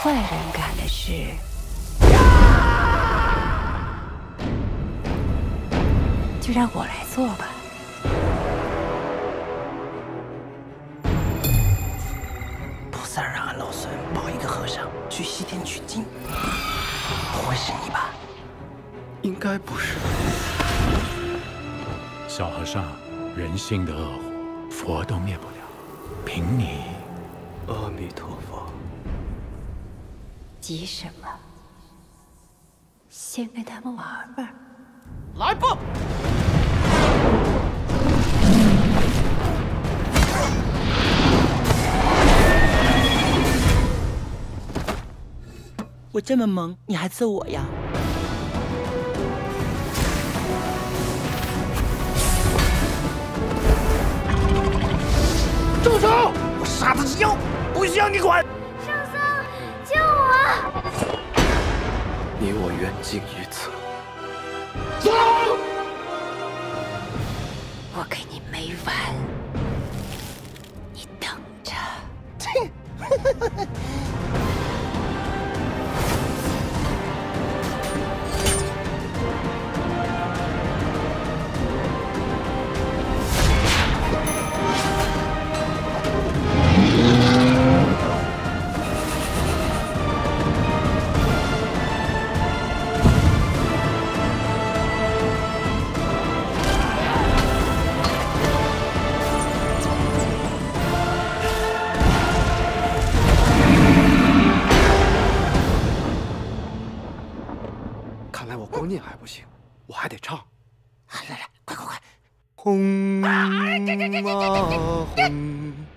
坏人干的事，就让我来做吧。菩萨让俺老孙保一个和尚去西天取经，不会是你吧？应该不是。小和尚，人心的恶火，佛都灭不了，凭你。阿弥陀佛。急什么？先跟他们玩玩。来吧！我这么萌，你还揍我呀？住手！我杀的是妖，不需要你管。你我缘尽于此。走！我跟你没完，你等着。看来我光念还不行，我还得唱。来来，快快快！红啊红。